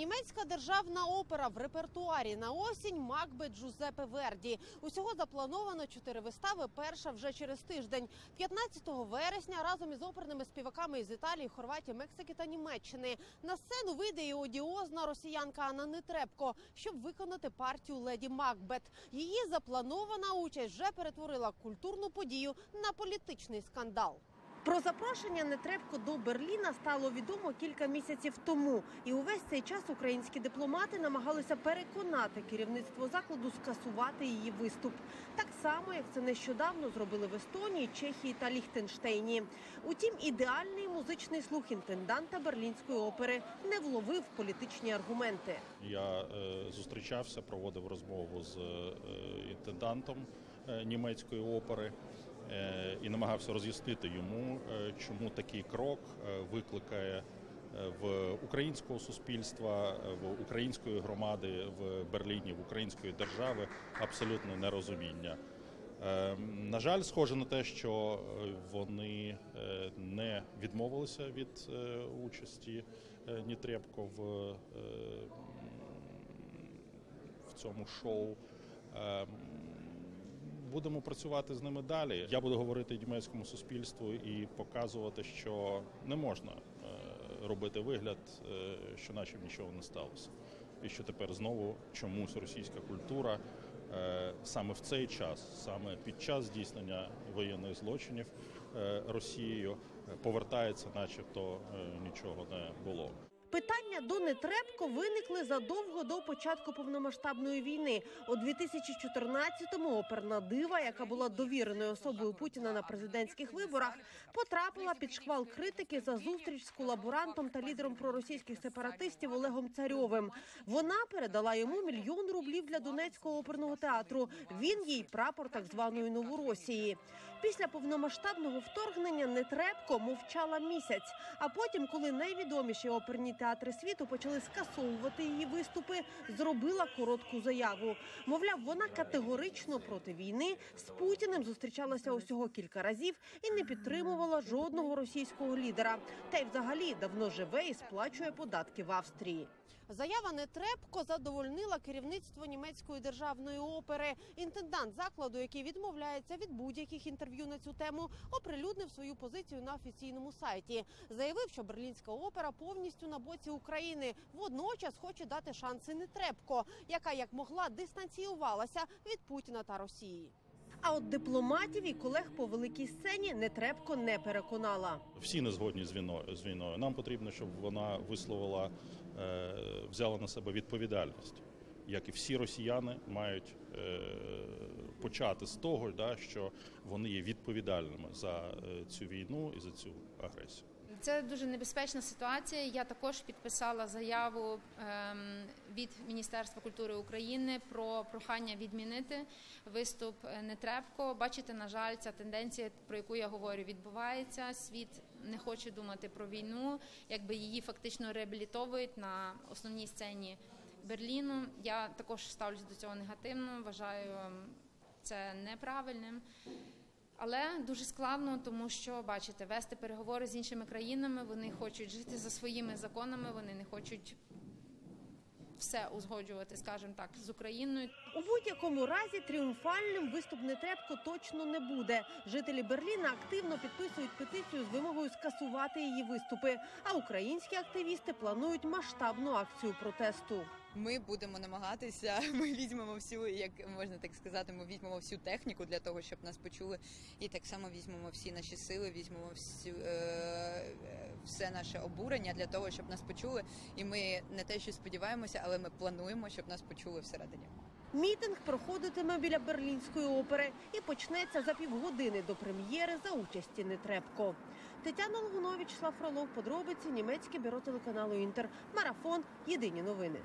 Німецька державна опера в репертуарі на осінь Макбет Джузеппе Верді. Усього заплановано чотири вистави. Перша вже через тиждень, 15 вересня, разом із оперними співаками із Італії, Хорватії, Мексики та Німеччини. На сцену вийде і одіозна росіянка Анна Нетребко, щоб виконати партію леді Макбет. Її запланована участь вже перетворила культурну подію на політичний скандал. Про запрошення Нетребко до Берліна стало відомо кілька місяців тому, і увесь цей час українські дипломати намагалися переконати керівництво закладу скасувати її виступ, так само як це нещодавно зробили в Естонії, Чехії та Ліхтенштейні. Утім, ідеальний музичний слух інтенданта берлінської опери не вловив політичні аргументи. Я е, зустрічався, проводив розмову з е, інтендантом е, німецької опери е, і намагався роз'яснити йому, е, чому такий крок е, викликає е, в українського суспільства, е, в української громади в Берліні, в української держави абсолютно нерозуміння. Е, На жаль, схоже на те, що е, вони е, не відмовилися від е, участі е, Нітребко в, е, в цьому шоу. Будемо працювати з ними далі. Я буду говорити німецькому суспільству і показувати, що не можна е, робити вигляд, е, що наче нічого не сталося, і що тепер знову чомусь російська культура е, саме в цей час, саме під час здійснення воєнних злочинів Росією, повертається, начебто нічого не було. Питання до Нетребко виникли задовго до початку повномасштабної війни. У 2014-му оперна дива, яка була довіреною особою Путіна на президентських виборах, потрапила під шквал критики за зустріч з колаборантом та лідером проросійських сепаратистів Олегом Царьовим. Вона передала йому мільйон рублів для Донецького оперного театру. Він їй прапор так званої Новоросії. Після повномасштабного вторгнення Нетребко мовчала місяць. А потім, коли найвідоміші оперні театри світу почали скасовувати її виступи, зробила коротку заяву. Мовляв, вона категорично проти війни з Путіним зустрічалася усього кілька разів і не підтримувала жодного російського лідера. Та й взагалі давно живе і сплачує податки в Австрії. Заява Нетребко задовольнила керівництво німецької державної опери. Інтендант закладу, який відмовляється від будь-яких інтерв'ю на цю тему, оприлюднив свою позицію на офіційному сайті. Заявив, що берлінська опера повністю на боці України. Водночас хоче дати шанси Нетребко, яка як могла дистанціювалася від Путіна та Росії. А от дипломатів і колег по великій сцені Нетребко не переконала. Всі не згодні з війною з війною. Нам потрібно, щоб вона висловила, е, взяла на себе відповідальність. Як і всі росіяни мають е, почати з того, да, що вони є відповідальними за е, цю війну і за цю агресію. Це дуже небезпечна ситуація. Я також підписала заяву ем, від Міністерства культури України про прохання відмінити виступ е, Нетребко. Бачите, на жаль, ця тенденція, про яку я говорю, відбувається. Світ не хоче думати про війну, якби її фактично реабілітовують на основній сцені Берліну. Я також ставлюсь до цього негативно. Вважаю ем, це неправильним. Але дуже складно, тому що бачите, вести переговори з іншими країнами. Вони хочуть жити за своїми законами, вони не хочуть все узгоджувати, скажімо так, з Україною. У будь-якому разі тріумфальним виступ Нетребко точно не буде. Жителі Берліна активно підписують петицію з вимогою скасувати її виступи. А українські активісти планують масштабну акцію протесту. Ми будемо намагатися. Ми візьмемо всю, як можна так сказати, ми візьмемо всю техніку для того, щоб нас почули, і так само візьмемо всі наші сили, візьмемо всю е, е, все наше обурення для того, щоб нас почули. І ми не те, що сподіваємося, але ми плануємо, щоб нас почули всередині. Мітинг проходитиме біля берлінської опери і почнеться за півгодини до прем'єри за участі Нетребко. Тетяна Логунович, Слав Фролов, подробиці німецьке бюро телеканалу Інтер. Марафон. Єдині новини.